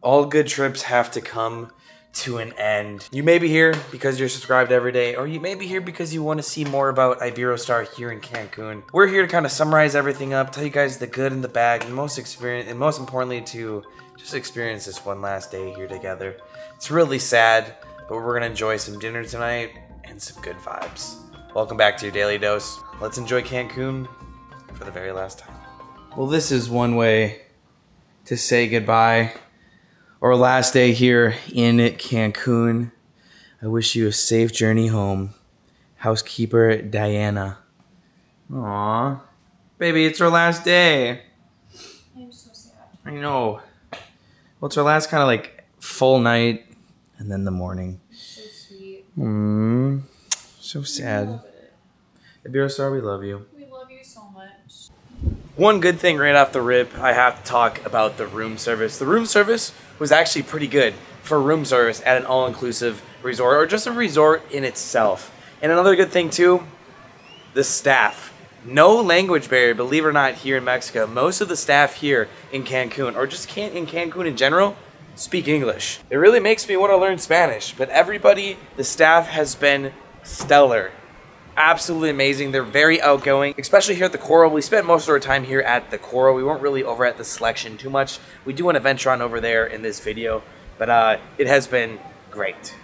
All good trips have to come to an end. You may be here because you're subscribed every day, or you may be here because you want to see more about Iberostar here in Cancun. We're here to kind of summarize everything up, tell you guys the good and the bad, and most experience, and most importantly, to just experience this one last day here together. It's really sad, but we're gonna enjoy some dinner tonight and some good vibes. Welcome back to your daily dose. Let's enjoy Cancun for the very last time. Well, this is one way to say goodbye our last day here in Cancun. I wish you a safe journey home. Housekeeper Diana. Aw. Baby, it's our last day. I'm so sad. I know. Well, it's our last kind of like full night and then the morning. So sweet. Hmm. So sad. Love it. Iberostar, we love you. We love you so much. One good thing right off the rip, I have to talk about the room service. The room service was actually pretty good for room service at an all-inclusive resort or just a resort in itself. And another good thing too, the staff. No language barrier, believe it or not, here in Mexico. Most of the staff here in Cancun, or just can in Cancun in general, speak English. It really makes me want to learn Spanish, but everybody, the staff has been stellar absolutely amazing. They're very outgoing, especially here at the Coral. We spent most of our time here at the Coral. We weren't really over at the selection too much. We do want to venture on over there in this video, but uh, it has been great.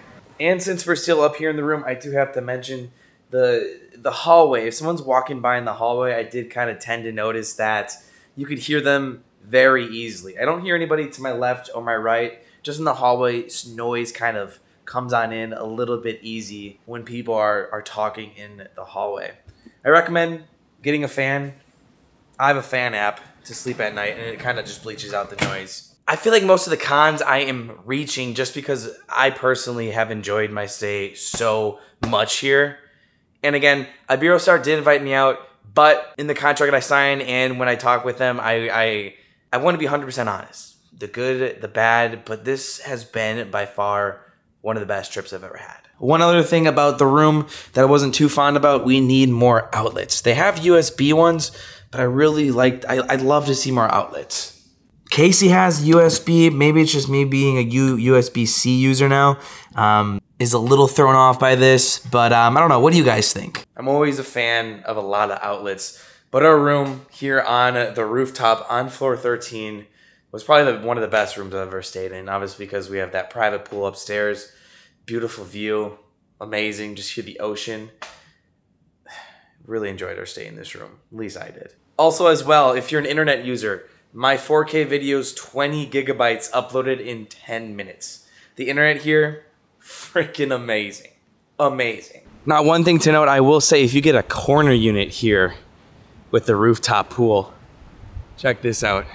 And since we're still up here in the room, I do have to mention the the hallway. If someone's walking by in the hallway, I did kind of tend to notice that you could hear them very easily. I don't hear anybody to my left or my right. Just in the hallway, noise kind of comes on in a little bit easy when people are, are talking in the hallway. I recommend getting a fan. I have a fan app to sleep at night and it kind of just bleaches out the noise. I feel like most of the cons I am reaching just because I personally have enjoyed my stay so much here. And again, Iberostar did invite me out, but in the contract I signed and when I talk with them, I I, I want to be 100% honest. The good, the bad, but this has been by far one of the best trips I've ever had. One other thing about the room that I wasn't too fond about, we need more outlets. They have USB ones, but I really liked, I, I'd love to see more outlets. Casey has USB, maybe it's just me being a U, USB-C user now, um, is a little thrown off by this, but um, I don't know, what do you guys think? I'm always a fan of a lot of outlets, but our room here on the rooftop on floor 13 was probably the, one of the best rooms I've ever stayed in. Obviously, because we have that private pool upstairs, beautiful view, amazing. Just hear the ocean. Really enjoyed our stay in this room. At least I did. Also, as well, if you're an internet user, my 4K videos, 20 gigabytes uploaded in 10 minutes. The internet here, freaking amazing. Amazing. Not one thing to note, I will say if you get a corner unit here with the rooftop pool, check this out.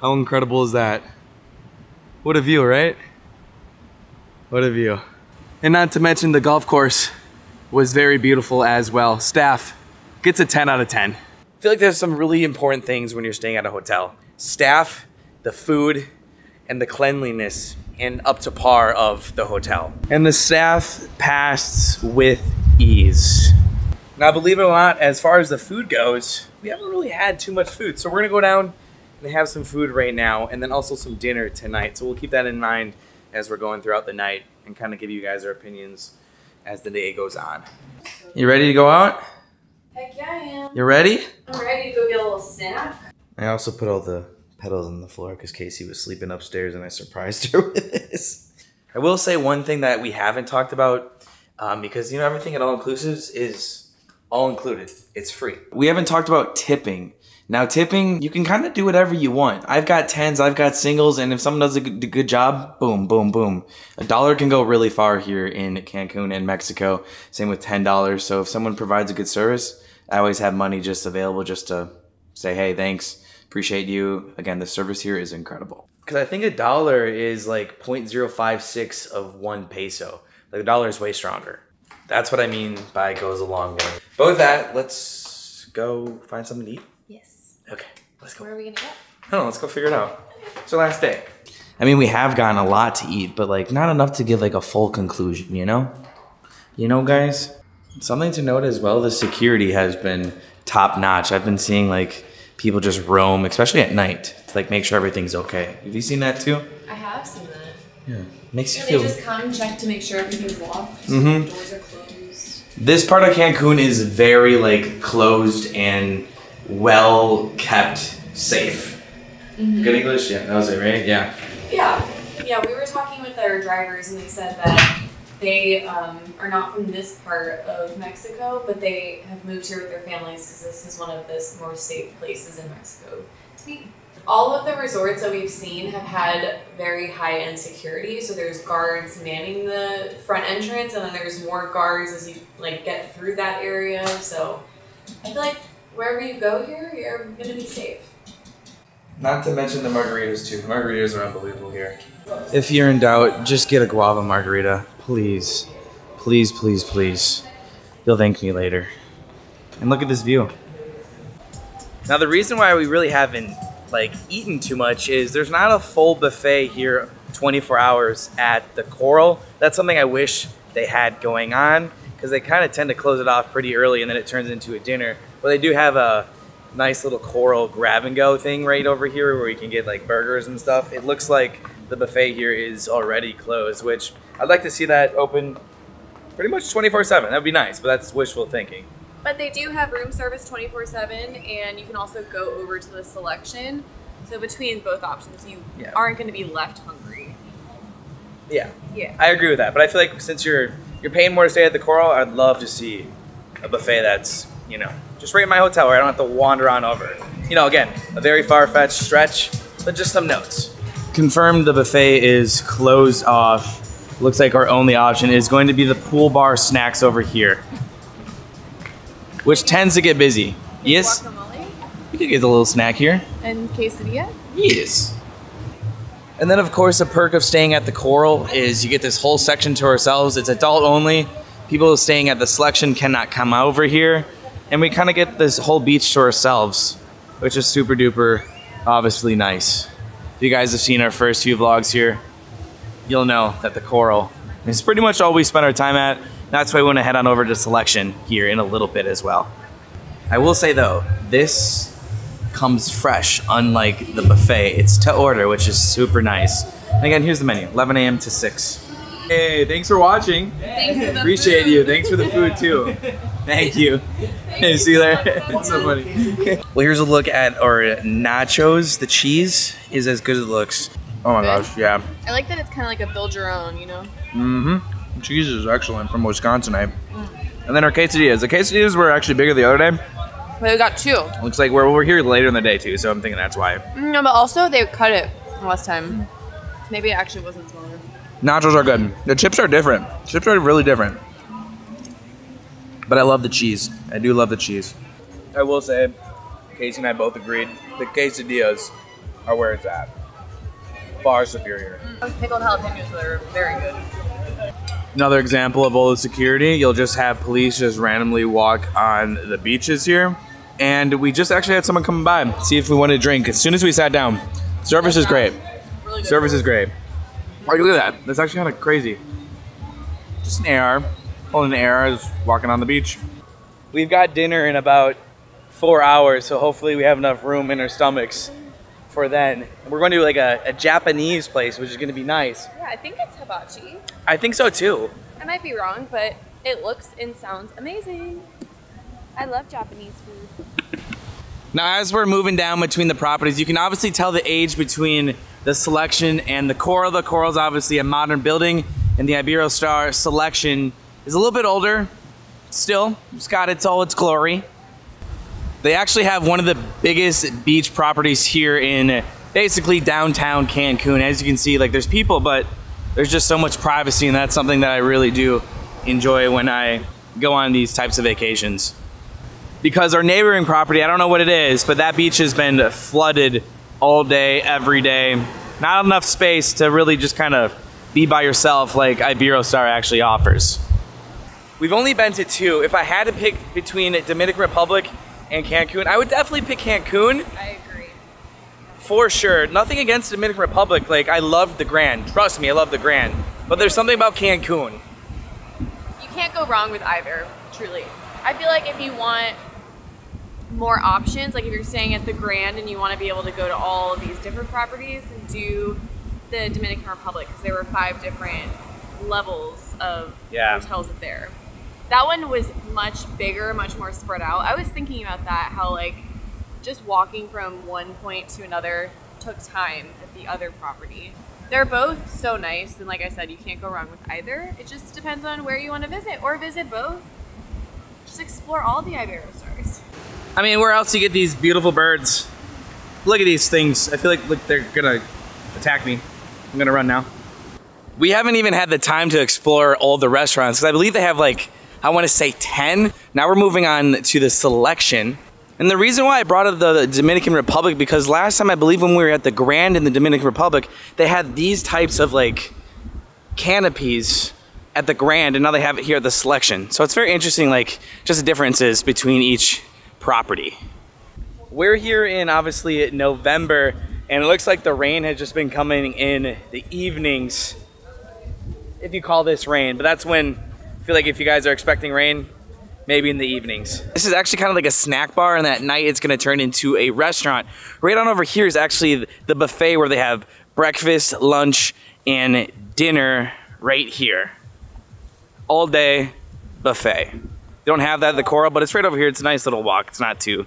How incredible is that? What a view, right? What a view. And not to mention the golf course was very beautiful as well. Staff gets a 10 out of 10. I feel like there's some really important things when you're staying at a hotel. Staff, the food, and the cleanliness and up to par of the hotel. And the staff passed with ease. Now, believe it or not, as far as the food goes, we haven't really had too much food. So we're gonna go down and have some food right now and then also some dinner tonight. So we'll keep that in mind as we're going throughout the night and kind of give you guys our opinions as the day goes on. You ready to go out? Heck yeah, I am. You ready? I'm ready to go get a little snack. I also put all the pedals on the floor because Casey was sleeping upstairs and I surprised her with this. I will say one thing that we haven't talked about um, because you know everything at all inclusives is all included. It's free. We haven't talked about tipping. Now tipping, you can kind of do whatever you want. I've got tens, I've got singles, and if someone does a good, good job, boom, boom, boom. A dollar can go really far here in Cancun and Mexico. Same with ten dollars. So if someone provides a good service, I always have money just available just to say, hey, thanks, appreciate you. Again, the service here is incredible. Because I think a dollar is like 0.056 of one peso. Like a dollar is way stronger. That's what I mean by goes a long way. But with that, let's go find something to eat. Yes. Okay, let's go. Where are we gonna go? I don't know, let's go figure it out. It's our last day. I mean, we have gotten a lot to eat, but like not enough to give like a full conclusion, you know? You know, guys? Something to note as well, the security has been top notch. I've been seeing like people just roam, especially at night, to like make sure everything's okay. Have you seen that too? I have seen that. Yeah. Makes you And feel. they just come check to make sure everything's locked. Mm-hmm. Doors are closed. This part of Cancun is very like closed and well kept, safe. Good English, yeah, that was it, right? Yeah. Yeah. Yeah, we were talking with our drivers and they said that they um, are not from this part of Mexico, but they have moved here with their families because this is one of the more safe places in Mexico to be. All of the resorts that we've seen have had very high end security. So there's guards manning the front entrance, and then there's more guards as you like get through that area. So I feel like wherever you go here, you're gonna be safe. Not to mention the margaritas too. The margaritas are unbelievable here. If you're in doubt, just get a guava margarita, please, please, please, please. You'll thank me later. And look at this view. Now the reason why we really haven't like eaten too much is there's not a full buffet here 24 hours at the Coral. That's something I wish they had going on because they kind of tend to close it off pretty early and then it turns into a dinner. But they do have a nice little Coral grab and go thing right over here where you can get like burgers and stuff. It looks like the buffet here is already closed, which I'd like to see that open pretty much 24/7. That'd be nice, but that's wishful thinking. But they do have room service 24 7, and you can also go over to the selection. So, between both options, you Yeah. aren't going to be left hungry. Yeah. Yeah. I agree with that, but I feel like since you're you're paying more to stay at the Coral, I'd love to see a buffet that's you know just right in my hotel where I don't have to wander on over. You know, again, a very far fetched stretch, but just some notes. Confirmed, the buffet is closed off. Looks like our only option is going to be the pool bar snacks over here, which tends to get busy. Yes, Guacamole we could get a little snack here. and quesadilla. Yes. And then, of course, a perk of staying at the Coral is you get this whole section to ourselves. It's adult only. People staying at the selection cannot come over here. And we kind of get this whole beach to ourselves, which is super duper, obviously nice. If you guys have seen our first few vlogs here, you'll know that the Coral is pretty much all we spend our time at. That's why we want to head on over to selection here in a little bit as well. I will say though, this comes fresh, unlike the buffet. It's to order, which is super nice. And again, here's the menu 11 a.m. to 6. Hey, thanks for watching. Thanks Appreciate you. Thanks for the food, too. Thank you. Hey, see you there. it's so funny. well, here's a look at our nachos. The cheese is as good as it looks. Oh my Good? gosh, yeah. I like that it's kind of like a build your own, you know? Mm-hmm. Cheese is excellent from Wisconsinite. And then our quesadillas. The quesadillas were actually bigger the other day. But we got two. Looks like we're, we're here later in the day, too, so I'm thinking that's why. Mm, No, but also they cut it last time. Maybe it actually wasn't smaller. Nachos are good. The chips are different. Chips are really different. But I love the cheese. I do love the cheese. I will say, Casey and I both agreed the quesadillas are where it's at. Far superior. Those pickled jalapenos are very good. Another example of all the security, you'll just have police just randomly walk on the beaches here. And we just actually had someone come by, see if we wanted a drink. As soon as we sat down, service is great. Really good. Service is great. Like, look at that. That's actually kind of crazy. Just an AR. Holding an AR is walking on the beach. We've got dinner in about four hours, so hopefully we have enough room in our stomachs for then. We're going to like a, a Japanese place, which is going to be nice. Yeah, I think it's hibachi. I think so too. I might be wrong, but it looks and sounds amazing. I love Japanese food. Now, as we're moving down between the properties, you can obviously tell the age between the selection and the Coral. The Coral's obviously a modern building, and the Iberostar selection is a little bit older. Still, it's got its all its glory. They actually have one of the biggest beach properties here in uh, basically downtown Cancun. As you can see, like there's people, but there's just so much privacy, and that's something that I really do enjoy when I go on these types of vacations because our neighboring property, I don't know what it is, but that beach has been flooded all day, every day. Not enough space to really just kind of be by yourself like Iberostar actually offers. We've only been to two. If I had to pick between Dominican Republic and Cancun, I would definitely pick Cancun I agree. for sure. Nothing against Dominican Republic. Like I love the Grand. Trust me, I love the Grand. But there's something about Cancun. You can't go wrong with either, truly. I feel like if you want more options. Like if you're staying at the Grand and you want to be able to go to all of these different properties and do the Dominican Republic because there were five different levels of Yeah. hotels there. That one was much bigger, much more spread out. I was thinking about that, how like just walking from one point to another took time at the other property. They're both so nice, and like I said, you can't go wrong with either. It just depends on where you want to visit, or visit both. Just explore all the Iberostars. I mean, where else do you get these beautiful birds? Look at these things. I feel like look, they're gonna attack me. I'm gonna run now. We haven't even had the time to explore all the restaurants because I believe they have like, I want to say 10. Now we're moving on to the selection. And the reason why I brought up the Dominican Republic because last time I believe when we were at the Grand in the Dominican Republic, they had these types of like canopies at the Grand and now they have it here at the selection. So it's very interesting, like just the differences between each property. We're here in obviously November and it looks like the rain has just been coming in the evenings if you call this rain, but that's when feel like if you guys are expecting rain, maybe in the evenings. This is actually kind of like a snack bar, and that night it's gonna turn into a restaurant. Right on over here is actually the buffet where they have breakfast, lunch, and dinner right here. All day buffet. They don't have that at the Coral, but it's right over here. It's a nice little walk. It's not too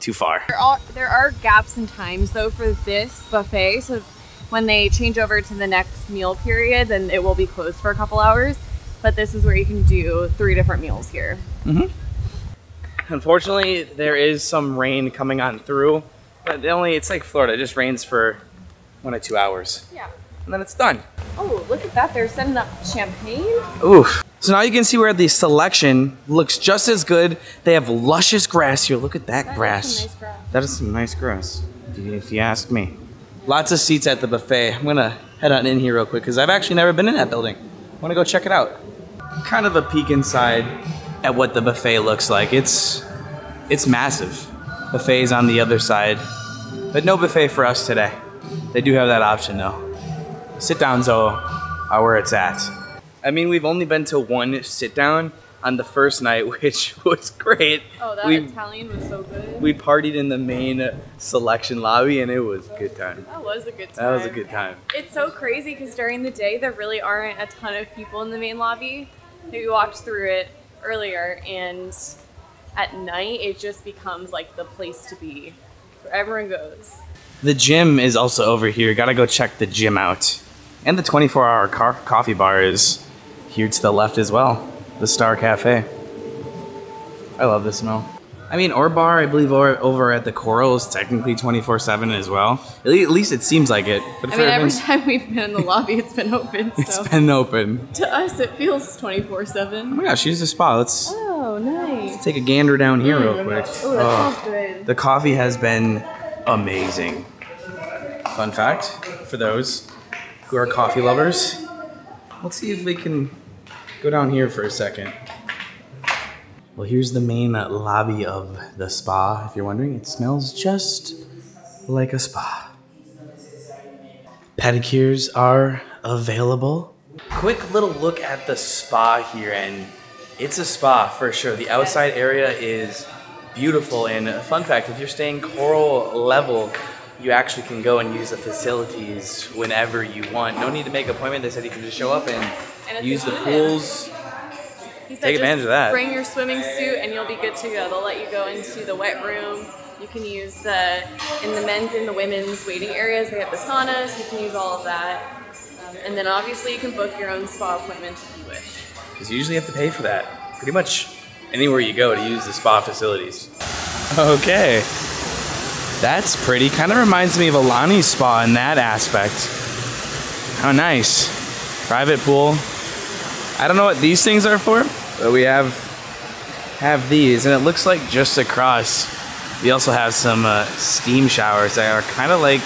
too far. There are there are gaps in times though for this buffet. So when they change over to the next meal period, then it will be closed for a couple hours. But this is where you can do three different meals here. Mm-hmm. Unfortunately, there is some rain coming on through, but it only it's like Florida. It just rains for one or two hours, Yeah. and then it's done. Oh, look at that! They're setting up champagne. Oof. So now you can see where the selection looks just as good. They have luscious grass here. Look at that, That is grass. some nice grass. That is some nice grass, if you ask me. Lots of seats at the buffet. I'm gonna head on in here real quick because I've actually never been in that building. Want to go check it out. Kind of a peek inside at what the buffet looks like. It's it's massive. Buffet's on the other side, but no buffet for us today. They do have that option though. Sit downs though are where it's at. I mean, we've only been to one sit down on the first night, which was great. Oh, that we Italian was so good. we partied in the main selection lobby, and it was a good time. that was a good time. That was a good time. It's so crazy because during the day there really aren't a ton of people in the main lobby. We walked through it earlier, and at night it just becomes like the place to be, where everyone goes. The gym is also over here. Gotta go check the gym out. And the 24 hour coffee bar is here to the left as well. The Star Cafe. I love the smell. I mean, our bar, I believe, over, over at the Coral is technically 24 7 as well. At le- at least it seems like it. But I mean, every time we've been in the lobby, it's been open. it's So been open. to us, it feels twenty four Oh seven. my gosh, here's the spot. Let's Oh, nice. Let's take a gander down here real mm. quick. Oh, that Oh. smells good. The coffee has been amazing. Fun fact for those who are coffee lovers. Let's see if we can go down here for a second. Well, here's the main lobby of the spa. If you're wondering, it smells just like a spa. Pedicures are available. Quick little look at the spa here, and it's a spa for sure. The outside area is beautiful. And fun fact if you're staying coral level, you actually can go and use the facilities whenever you want. No need to make an appointment. They said you can just show up and, use the pools. He said Take just advantage of that. Bring your swimming suit and you'll be good to go. They'll let you go into the wet room. You can use the in the men's and the women's waiting areas. They have the saunas. You can use all of that. Um, and then obviously you can book your own spa appointments if you wish. Because you usually have to pay for that. Pretty much anywhere you go to use the spa facilities. Okay. That's pretty. Kind of reminds me of Aulani's spa in that aspect. How nice. Private pool. I don't know what these things are for, but we have have these, and it looks like just across. We also have some uh, steam showers that are kind of like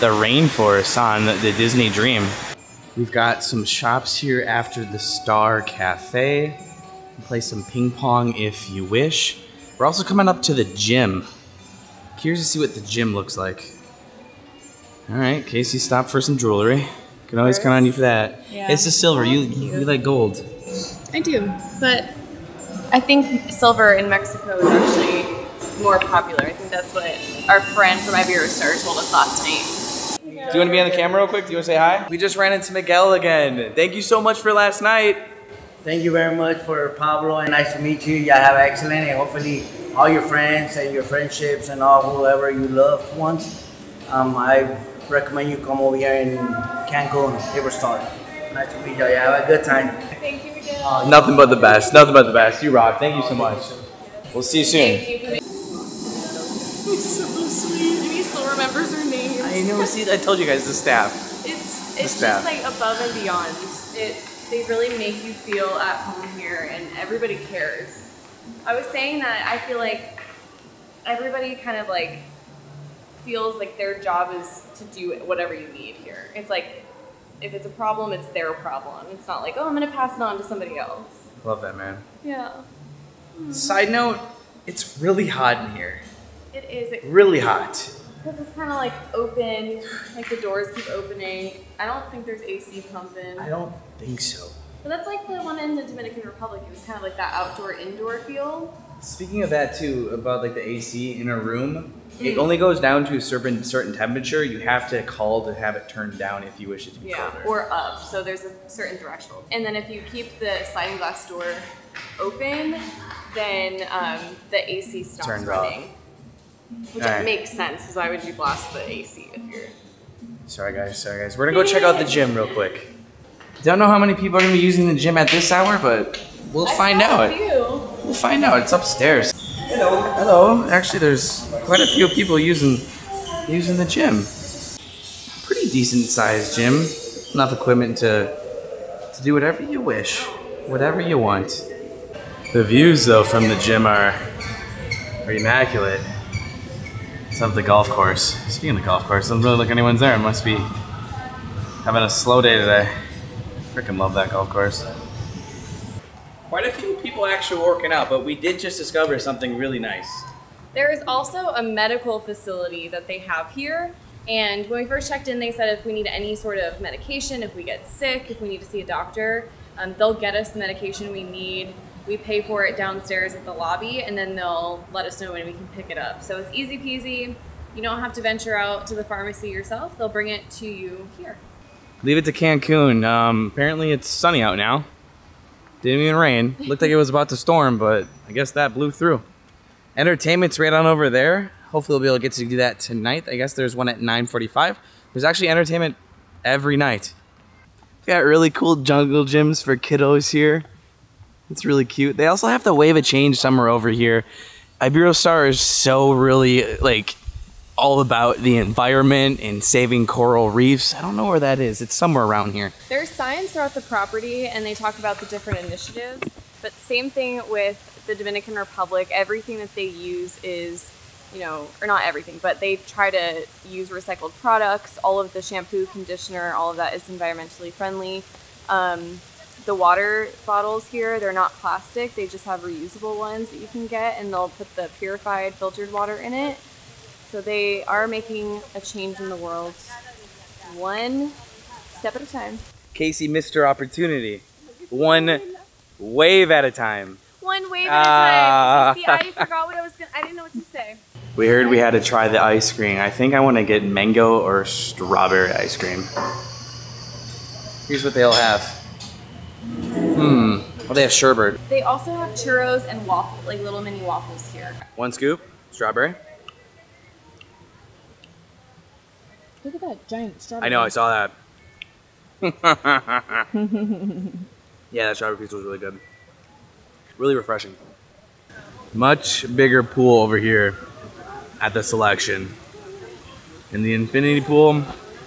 the rainforest on the Disney Dream. We've got some shops here after the Star Cafe. You play some ping pong if you wish. We're also coming up to the gym. Curious to see what the gym looks like. All right, Casey stopped for some jewelry. Can always count on you for that. Yeah. It's the silver. You cute. you like gold. I do, but I think silver in Mexico is actually more popular. I think that's what our friend from Iberostar told us last night. Do you want to be on the camera real quick? Do you want to say hi? We just ran into Miguel again. Thank you so much for last night. Thank you very much for Pablo and nice to meet you. Y'all have excellent and hopefully all your friends and your friendships and all whoever you love ones. Um, I recommend you come over here in Cancun, Iberostar. Nice to meet y'all. Y'all have a good time. Thank you again. Uh, nothing but the best. Nothing but the best. You rock. Thank you so much. We'll see you soon. Thank you for the- He's so sweet. And he still remembers her name. I know. See, I told you guys the staff. It's it's staff. just like above and beyond. It they really make you feel at home here, and everybody cares. I was saying that I feel like everybody kind of like feels like their job is to do whatever you need here. It's like if it's a problem, it's their problem. It's not like oh, I'm gonna pass it on to somebody else. Love that man. Yeah, Side note, it's really hot in here. it is. It, Really hot. Because it's kind of like open, like the doors keep opening. I don't think there's AC pumping. I don't think so. But that's like the one in the Dominican Republic. It was kind of like that outdoor indoor feel. Speaking of that too, about like the AC in a room, it Mm. only goes down to a certain certain temperature. You have to call to have it turned down if you wish it to be Yeah, colder. or up. So there's a certain threshold. And then if you keep the sliding glass door open, then um, the AC stops Turns off. running. Which Alright. makes sense because why would you blast the AC if you're. Sorry guys, sorry guys. We're gonna go check out the gym real quick. Don't know how many people are gonna be using the gym at this hour, but we'll find out. We'll find out. It's upstairs. Hello. Hello. Actually, there's quite a few people using using the gym. Pretty decent sized gym. Enough equipment to to do whatever you wish, whatever you want. The views though from the gym are are immaculate. It's of the golf course. Speaking of the golf course, doesn't really look anyone's there. It must be having a slow day today. Freaking love that golf course. Quite a few people actually working out, but we did just discover something really nice. There is also a medical facility that they have here. And when we first checked in, they said if we need any sort of medication, if we get sick, if we need to see a doctor, um, they'll get us the medication we need. We pay for it downstairs at the lobby, and then they'll let us know when we can pick it up. So it's easy peasy. You don't have to venture out to the pharmacy yourself, they'll bring it to you here. Leave it to Cancun. Um, apparently it's sunny out now. Didn't even rain. Looked like it was about to storm, but I guess that blew through. Entertainment's right on over there. Hopefully we'll be able to get to do that tonight. I guess there's one at 9:45. There's actually entertainment every night. Got really cool jungle gyms for kiddos here. It's really cute. They also have the Wave of Change summer over here. Iberostar is so really like all about the environment and saving coral reefs. I don't know where that is. It's somewhere around here. There's signs throughout the property and they talk about the different initiatives, but same thing with the Dominican Republic. Everything that they use is, you know, or not everything, but they try to use recycled products. All of the shampoo, conditioner, all of that is environmentally friendly. Um, the water bottles here, they're not plastic, they just have reusable ones that you can get, and they'll put the purified, filtered water in it. So they are making a change in the world one step at a time. Casey, Mr. Opportunity. One wave at a time. One wave Ah. at a time. See, I forgot what I was gonna. I didn't know what to say. We heard we had to try the ice cream. I think I want to get mango or strawberry ice cream. Here's what they all have. Hmm. Well, they have sherbet. They also have churros and waffle, like little mini waffles here. One scoop, strawberry. Look at that giant strawberry. I know, I saw that. yeah, that strawberry pizza was really good. Really refreshing. Much bigger pool over here at the selection. In the infinity pool,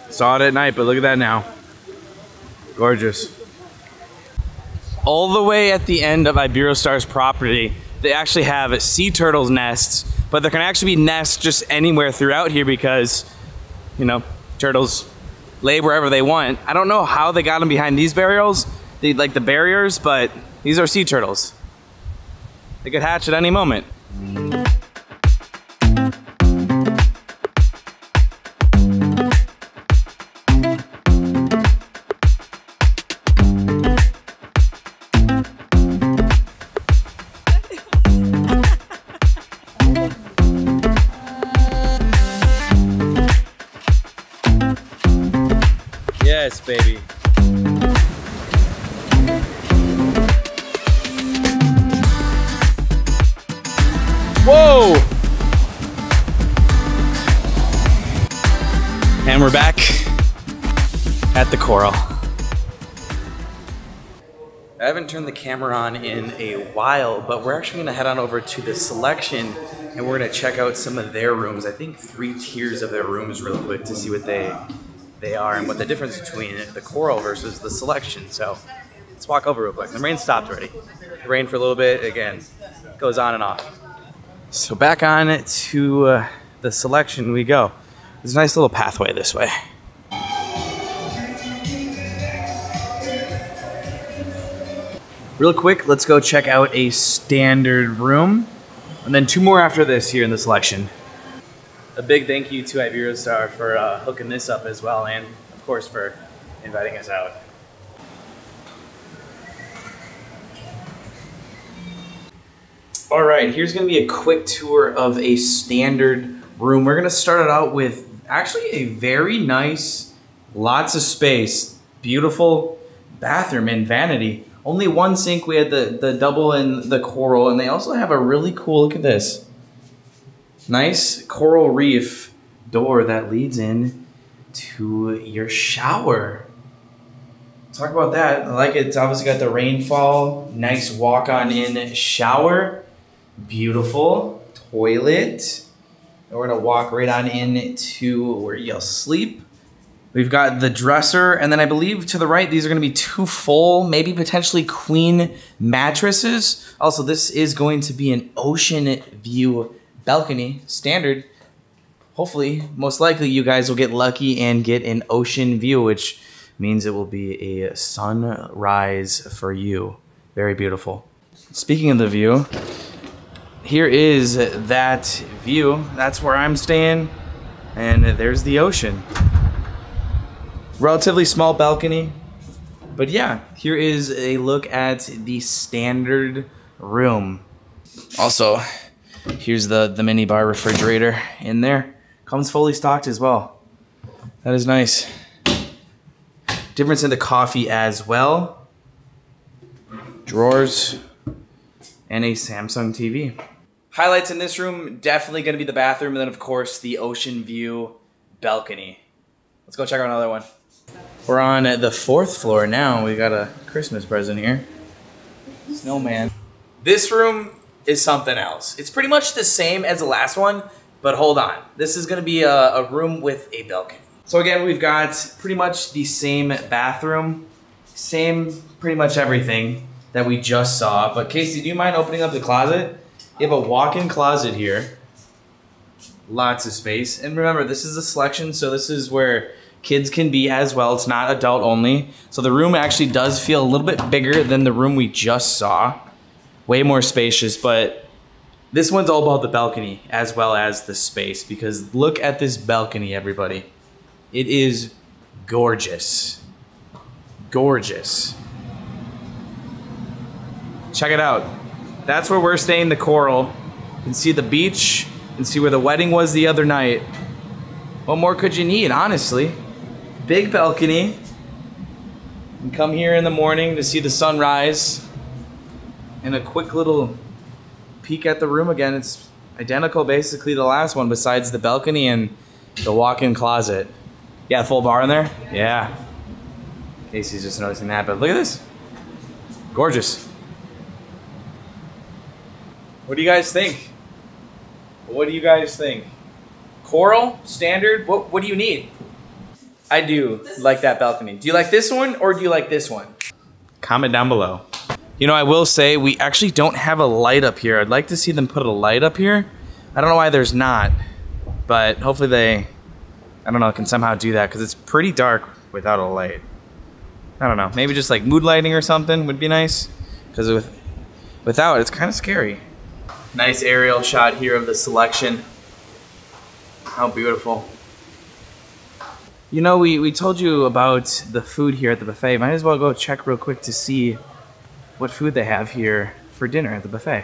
saw it at night, but look at that now. Gorgeous. All the way at the end of Iberostar's property, they actually have sea turtles nests, but there can actually be nests just anywhere throughout here because you know, turtles lay wherever they want. I don't know how they got them behind these barriers, they like the barriers, but these are sea turtles. They could hatch at any moment. At the coral. I haven't turned the camera on in a while, but we're actually going to head on over to the selection and we're going to check out some of their rooms. I think three tiers of their rooms real quick to see what they they are and what the difference between the coral versus the selection. So let's walk over real quick. The rain stopped already. It rained for a little bit. Again, goes on and off. So back on it to uh, the selection we go. There's a nice little pathway this way. Real quick, let's go check out a standard room. And then two more after this here in the selection. A big thank you to Iberostar for uh, hooking this up as well, and of course for inviting us out. All right, here's gonna be a quick tour of a standard room. We're gonna start it out with actually a very nice, lots of space, beautiful bathroom and vanity. Only one sink. We had the, the double and the coral, and they also have a really cool, look at this. Nice coral reef door that leads in to your shower. Talk about that. I like it. It's obviously got the rainfall. Nice walk on in shower. Beautiful toilet. And we're gonna walk right on in to where you'll sleep. We've got the dresser, and then I believe to the right, these are gonna be two full, maybe potentially queen mattresses. Also, this is going to be an ocean view balcony, standard. Hopefully, most likely, you guys will get lucky and get an ocean view, which means it will be a sunrise for you. Very beautiful. Speaking of the view, here is that view. That's where I'm staying, and there's the ocean relatively small balcony. But yeah, here is a look at the standard room. Also, here's the, the mini bar refrigerator in there. Comes fully stocked as well. That is nice. Difference in the coffee as well. Drawers and a Samsung TV. Highlights in this room, definitely gonna be the bathroom and then of course the ocean view balcony. Let's go check out another one. We're on the fourth floor now. We got a Christmas present here. Snowman. This room is something else. It's pretty much the same as the last one, but hold on. This is gonna be a, a room with a balcony. So again, we've got pretty much the same bathroom, same pretty much everything that we just saw. But Casey, do you mind opening up the closet? You have a walk-in closet here. Lots of space. And remember, this is a selection, so this is where kids can be as well. It's not adult only. So the room actually does feel a little bit bigger than the room we just saw. Way more spacious, but this one's all about the balcony as well as the space because look at this balcony, everybody. It is gorgeous. Gorgeous. Check it out. That's where we're staying, the Coral. You can see the beach and see where the wedding was the other night. What more could you need, honestly? Big balcony. And come here in the morning to see the sunrise. And a quick little peek at the room again. It's identical basically the last one besides the balcony and the walk-in closet. Yeah, full bar in there? Yeah. Casey's just noticing that, but look at this. Gorgeous. What do you guys think? What do you guys think? Coral, standard, what, what do you need? I do like that balcony. Do you like this one or do you like this one? Comment down below. You know, I will say we actually don't have a light up here. I'd like to see them put a light up here. I don't know why there's not, but hopefully they, I don't know, can somehow do that because it's pretty dark without a light. I don't know, maybe just like mood lighting or something would be nice because with, without it's kind of scary. Nice aerial shot here of the selection. How beautiful. You know, we, we told you about the food here at the buffet. Might as well go check real quick to see what food they have here for dinner at the buffet.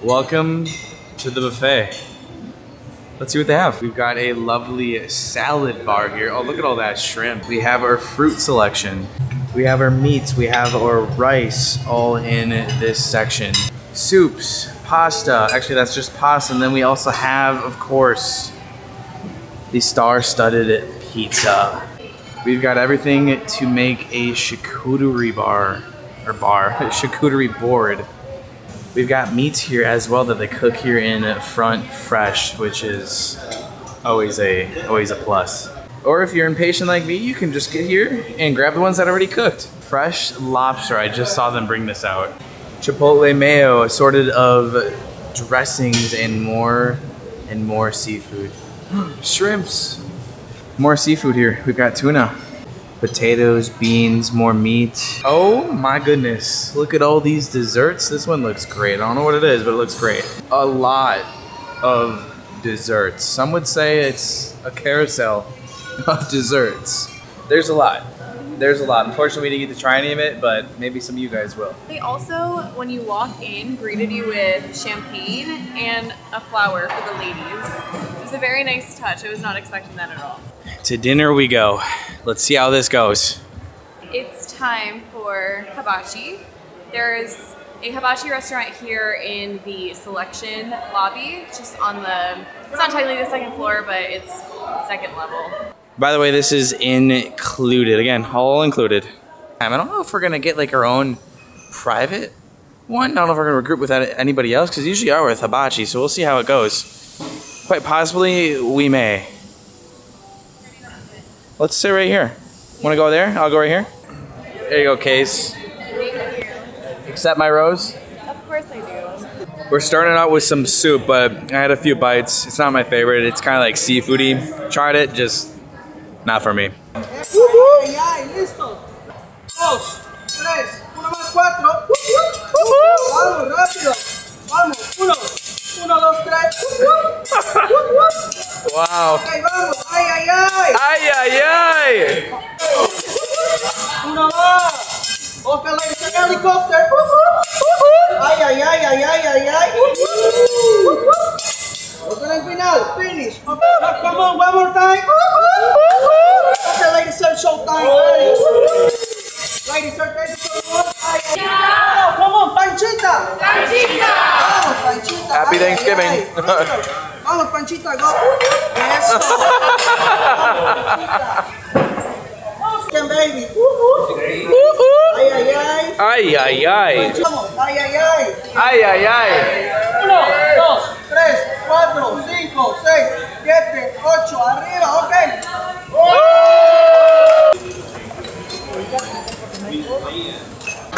Welcome to the buffet. Let's see what they have. We've got a lovely salad bar here. Oh, look at all that shrimp. We have our fruit selection. We have our meats. We have our rice all in this section. Soups, pasta. Actually, that's just pasta. And then we also have, of course, the star-studded pizza. We've got everything to make a charcuterie bar, or bar, a charcuterie board. We've got meats here as well that they cook here in front fresh, which is always a always a plus. Or if you're impatient like me, you can just get here and grab the ones that already cooked. Fresh lobster, I just saw them bring this out. Chipotle mayo, assorted of dressings and more and more seafood. Shrimps. More seafood here. We've got tuna potatoes, beans, more meat. Oh my goodness. Look at all these desserts. This one looks great. I don't know what it is, but it looks great. A lot of desserts. Some would say it's a carousel of desserts. There's a lot. There's a lot. Unfortunately, we didn't get to try any of it, but maybe some of you guys will. They also, when you walk in, greeted you with champagne and a flower for the ladies. It was a very nice touch. I was not expecting that at all. To dinner we go. Let's see how this goes. It's time for hibachi. There's a hibachi restaurant here in the selection lobby, just on the, it's not technically the second floor, but it's second level. By the way, this is included. Again, all included. I don't know if we're gonna get like our own private one. I don't know if we're gonna regroup with anybody else because usually are with hibachi, so we'll see how it goes. Quite possibly, we may. Let's sit right here. Want to go there? I'll go right here. There you go, Case. Accept my rose? Of course I do. We're starting out with some soup, but I had a few bites. It's not my favorite. It's kind of like seafoody. Tried it, just not for me.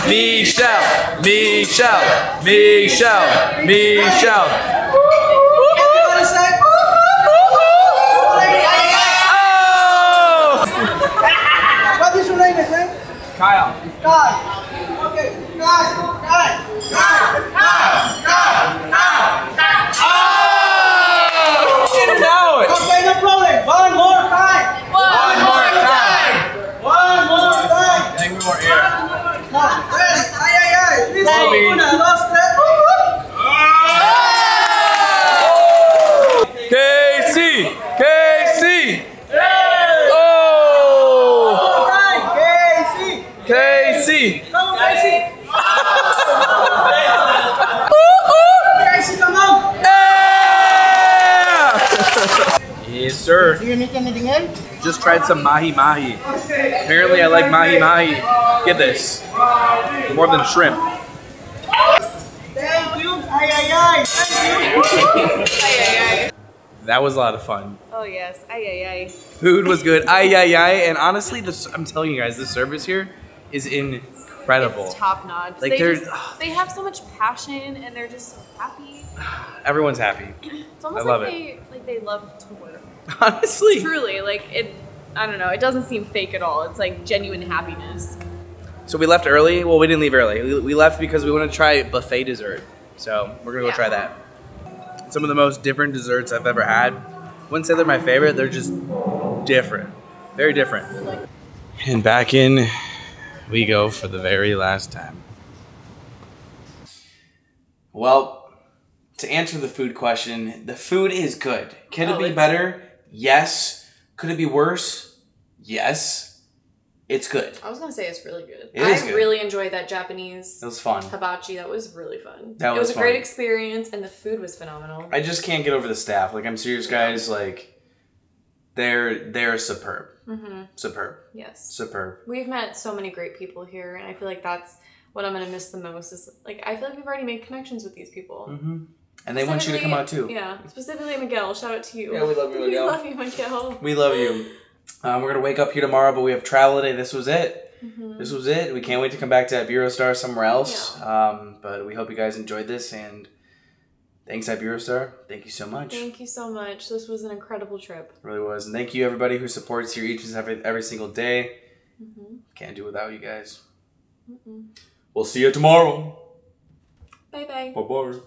Michelle, Michelle, Michelle, Michelle. Everybody say, Lady, ay, ay, Oh! What is your name, man? Kyle. Kai. Okay, Kai, Kai, Kai, Kai, Kai, Kai. Oh! Didn't know it. Okay, no problem. One more time. One more time. One more time. I think we more air. Now, ready? Ay, ay, ay. Listo. Bobby. Una, dos, tres. Casey, Casey. Oh! Time, Casey. Casey. Come on, Casey. Casey, come on. Yeah! yes, sir. Do you need anything else? Just tried some mahi mahi. Apparently, I like mahi mahi. Get this. More than shrimp. Thank you. Ay, ay, ay. Thank you. Ay, ay, ay. That was a lot of fun. Oh yes, ay, ay, ay. Food was good. Ay, ay, ay. And honestly, this, I'm telling you guys, the service here is incredible. It's top notch. Like, they, there's- just, they have so much passion and they're just so happy. Everyone's happy. It's almost I love like it. they like they love to work. Honestly. Truly, like it. I don't know. It doesn't seem fake at all. It's like genuine happiness. So we left early. Well, we didn't leave early. We, we left because we want to try buffet dessert. So we're gonna go Yeah. try that. Some of the most different desserts I've ever had. Wouldn't say they're my favorite. They're just different, very different. And back in we go for the very last time. Well, to answer the food question, the food is good. Can Oh, it be better? Yes. Could it be worse? Yes. It's good. I was gonna say it's really good. It I good. really enjoyed that Japanese It was fun. hibachi. That was really fun. That it was was a great experience, and the food was phenomenal. I just can't get over the staff. Like I'm serious, guys. Like they're they're superb, hmm superb, Yes, superb. we've met so many great people here, and I feel like that's what I'm gonna miss the most. Is like I feel like we've already made connections with these people. hmm And they want you to come out too. Yeah, specifically Miguel. Shout out to you. Yeah, we love you, Miguel. We love you, Miguel. We love you. Um, we're gonna wake up here tomorrow, but we have travel today. This was it. Mhm. This was it. We can't wait to come back to Iberostar somewhere else. Um, but we hope you guys enjoyed this and thanks Iberostar. Thank you so much. Thank you so much. This was an incredible trip. It really was. And thank you everybody who supports here each and every every single day. hmm Can't do without you guys. Mm-mm. We'll see you tomorrow. Bye bye. Bye bye.